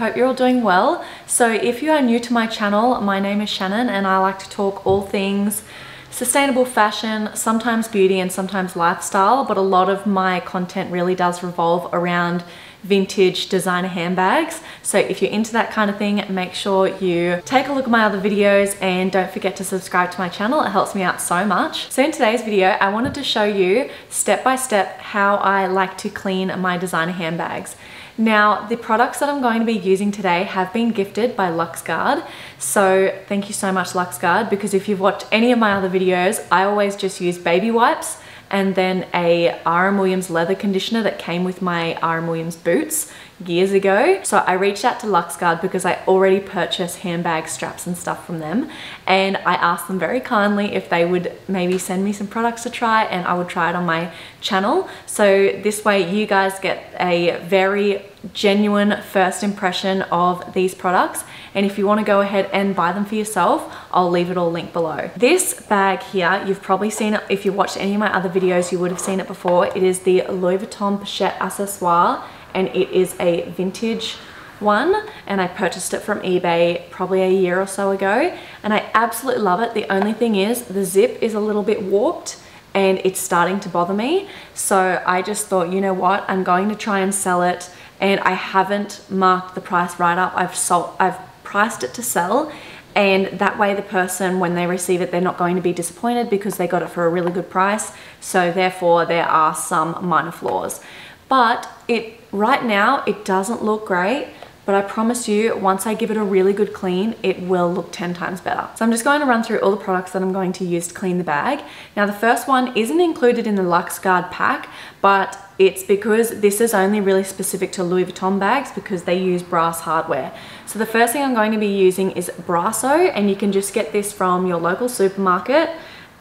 hope you're all doing well. So if you are new to my channel, my name is Shannon and I like to talk all things sustainable fashion, sometimes beauty and sometimes lifestyle, but a lot of my content really does revolve around vintage designer handbags. So if you're into that kind of thing, make sure you take a look at my other videos and don't forget to subscribe to my channel. It helps me out so much. So in today's video, I wanted to show you step by step how I like to clean my designer handbags. Now, the products that I'm going to be using today have been gifted by Luxegarde. So thank you so much, Luxegarde, because if you've watched any of my other videos, I always just use baby wipes and then a RM Williams leather conditioner that came with my RM Williams boots years ago. So I reached out to Luxegarde because I already purchased handbag straps and stuff from them. And I asked them very kindly if they would maybe send me some products to try and I would try it on my channel. So this way you guys get a very genuine first impression of these products and if you want to go ahead and buy them for yourself I'll leave it all linked below. This bag here you've probably seen it if you watched any of my other videos you would have seen it before. It is the Louis Vuitton Pochette Accessoire and it is a vintage one and I purchased it from eBay probably a year or so ago and I absolutely love it. The only thing is the zip is a little bit warped and it's starting to bother me. So I just thought, you know what, I'm going to try and sell it and I haven't marked the price right up. I've sold, I've priced it to sell and that way the person when they receive it they're not going to be disappointed because they got it for a really good price so therefore there are some minor flaws but it right now it doesn't look great but I promise you once I give it a really good clean it will look 10 times better. So I'm just going to run through all the products that I'm going to use to clean the bag. Now the first one isn't included in the Luxegarde pack but it's because this is only really specific to Louis Vuitton bags because they use brass hardware. So the first thing I'm going to be using is Brasso and you can just get this from your local supermarket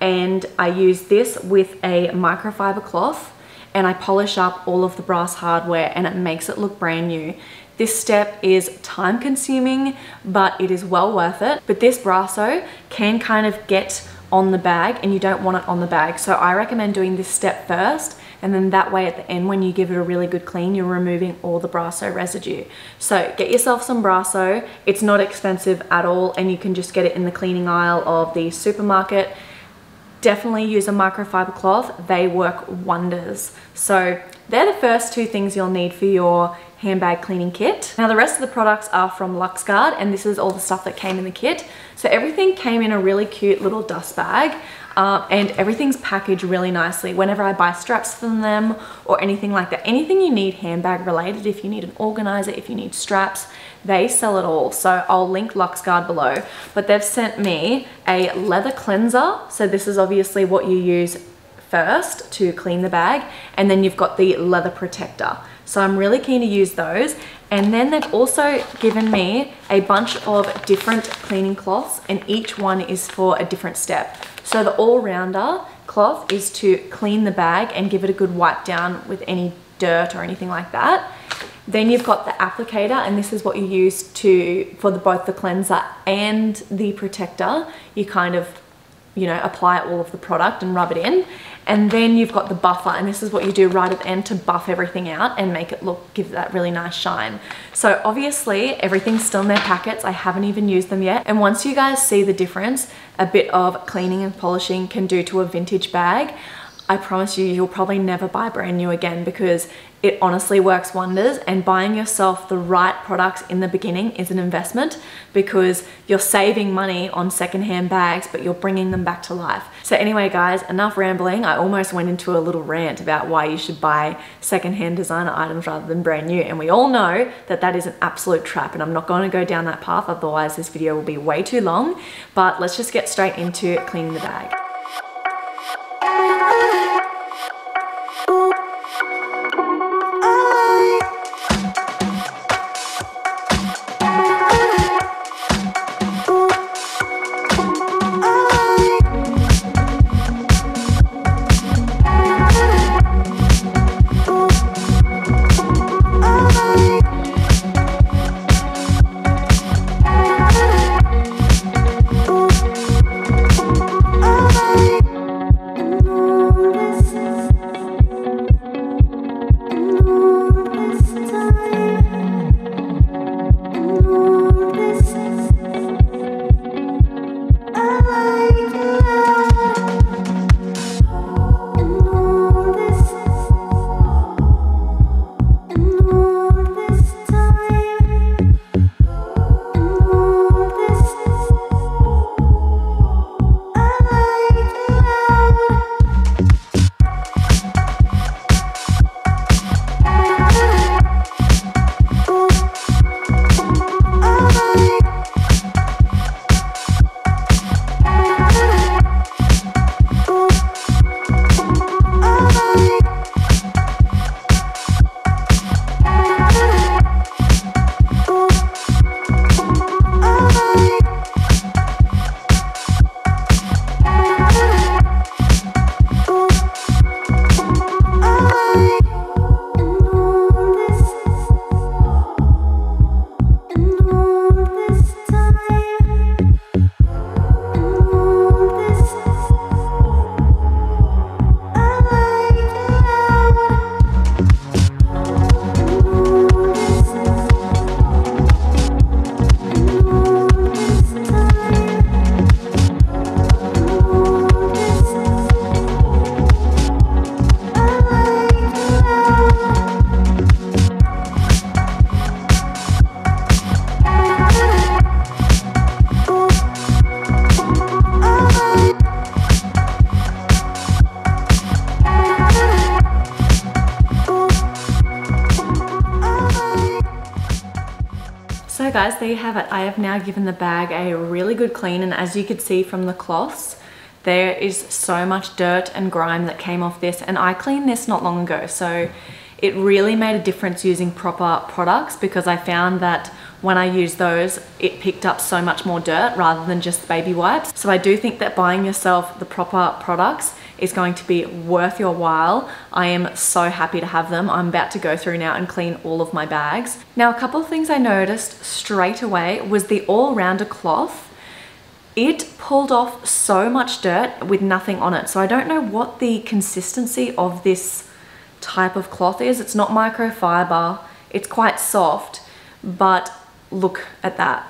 and I use this with a microfiber cloth and I polish up all of the brass hardware and it makes it look brand new. This step is time consuming, but it is well worth it. But this Brasso can kind of get on the bag and you don't want it on the bag. So I recommend doing this step first and then that way at the end when you give it a really good clean you're removing all the Brasso residue. So get yourself some Brasso, it's not expensive at all and you can just get it in the cleaning aisle of the supermarket. Definitely use a microfiber cloth, they work wonders. So they're the first two things you'll need for your handbag cleaning kit. Now the rest of the products are from Luxegarde and this is all the stuff that came in the kit. So everything came in a really cute little dust bag uh, and everything's packaged really nicely. Whenever I buy straps from them or anything like that, anything you need handbag related, if you need an organizer, if you need straps, they sell it all. So I'll link Luxegarde below, but they've sent me a leather cleanser. So this is obviously what you use first to clean the bag and then you've got the leather protector. So I'm really keen to use those. And then they've also given me a bunch of different cleaning cloths and each one is for a different step. So the all-rounder cloth is to clean the bag and give it a good wipe down with any dirt or anything like that. Then you've got the applicator and this is what you use to for the, both the cleanser and the protector. You kind of you know, apply all of the product and rub it in. And then you've got the buffer and this is what you do right at the end to buff everything out and make it look, give it that really nice shine. So obviously everything's still in their packets. I haven't even used them yet. And once you guys see the difference a bit of cleaning and polishing can do to a vintage bag, I promise you, you'll probably never buy brand new again because it honestly works wonders and buying yourself the right products in the beginning is an investment because you're saving money on secondhand bags but you're bringing them back to life. So anyway guys, enough rambling. I almost went into a little rant about why you should buy secondhand designer items rather than brand new and we all know that that is an absolute trap and I'm not going to go down that path otherwise this video will be way too long but let's just get straight into cleaning the bag. Guys, there you have it. I have now given the bag a really good clean and as you could see from the cloths, there is so much dirt and grime that came off this and I cleaned this not long ago. So it really made a difference using proper products because I found that when I used those, it picked up so much more dirt rather than just baby wipes. So I do think that buying yourself the proper products is going to be worth your while. I am so happy to have them. I'm about to go through now and clean all of my bags. Now, a couple of things I noticed straight away was the all-rounder cloth. It pulled off so much dirt with nothing on it. So I don't know what the consistency of this type of cloth is. It's not microfiber. It's quite soft, but look at that.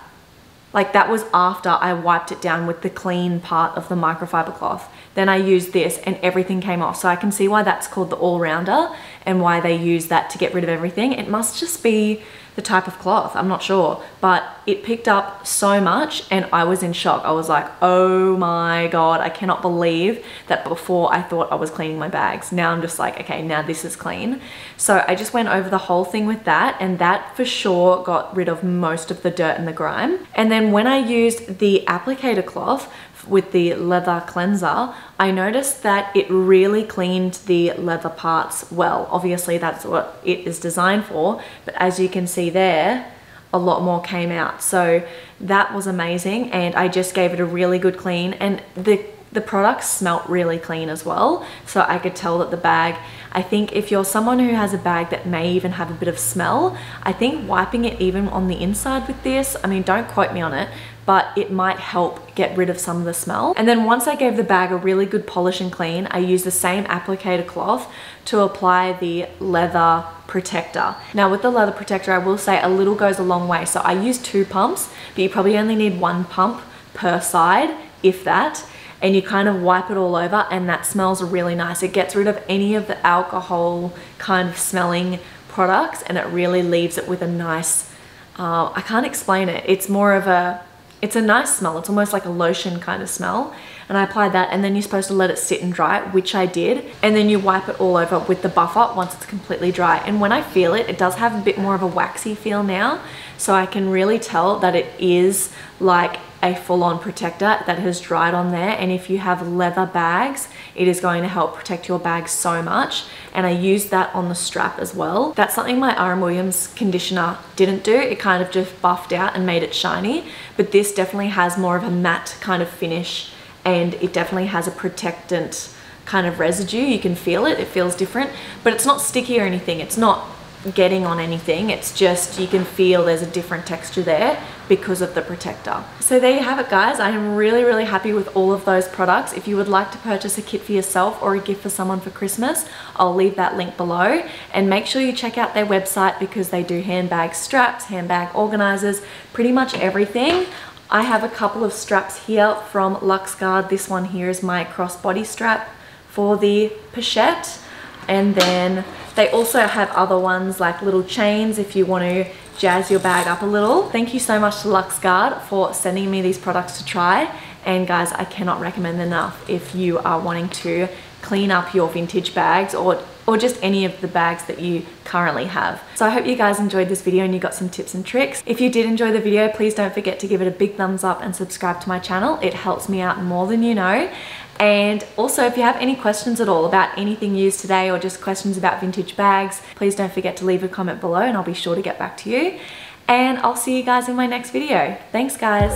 Like that was after I wiped it down with the clean part of the microfiber cloth. Then I used this and everything came off. So I can see why that's called the all-rounder and why they use that to get rid of everything. It must just be the type of cloth, I'm not sure. But it picked up so much and I was in shock. I was like, oh my God, I cannot believe that before I thought I was cleaning my bags. Now I'm just like, okay, now this is clean. So I just went over the whole thing with that and that for sure got rid of most of the dirt and the grime. And then when I used the applicator cloth, with the leather cleanser, I noticed that it really cleaned the leather parts well. Obviously that's what it is designed for, but as you can see there, a lot more came out. So that was amazing and I just gave it a really good clean and the the products smelt really clean as well. So I could tell that the bag, I think if you're someone who has a bag that may even have a bit of smell, I think wiping it even on the inside with this, I mean, don't quote me on it, but it might help get rid of some of the smell. And then once I gave the bag a really good polish and clean, I used the same applicator cloth to apply the leather protector. Now with the leather protector, I will say a little goes a long way. So I use two pumps, but you probably only need one pump per side, if that and you kind of wipe it all over and that smells really nice. It gets rid of any of the alcohol kind of smelling products and it really leaves it with a nice, uh, I can't explain it. It's more of a it's a nice smell. It's almost like a lotion kind of smell. And I applied that and then you're supposed to let it sit and dry, which I did. And then you wipe it all over with the buffer once it's completely dry. And when I feel it, it does have a bit more of a waxy feel now. So I can really tell that it is like a full-on protector that has dried on there. And if you have leather bags it is going to help protect your bag so much. And I used that on the strap as well. That's something my RM Williams conditioner didn't do. It kind of just buffed out and made it shiny. But this definitely has more of a matte kind of finish. And it definitely has a protectant kind of residue. You can feel it. It feels different. But it's not sticky or anything. It's not getting on anything. It's just you can feel there's a different texture there because of the protector. So there you have it guys. I am really really happy with all of those products. If you would like to purchase a kit for yourself or a gift for someone for Christmas I'll leave that link below. And make sure you check out their website because they do handbag straps handbag organizers pretty much everything. I have a couple of straps here from Luxegarde this one here is my crossbody strap for the pochette. And then they also have other ones like little chains if you want to jazz your bag up a little. Thank you so much to Luxegarde for sending me these products to try. And guys, I cannot recommend enough if you are wanting to clean up your vintage bags or or just any of the bags that you currently have. So I hope you guys enjoyed this video and you got some tips and tricks. If you did enjoy the video, please don't forget to give it a big thumbs up and subscribe to my channel. It helps me out more than you know. And also if you have any questions at all about anything used today or just questions about vintage bags, please don't forget to leave a comment below and I'll be sure to get back to you. And I'll see you guys in my next video. Thanks guys.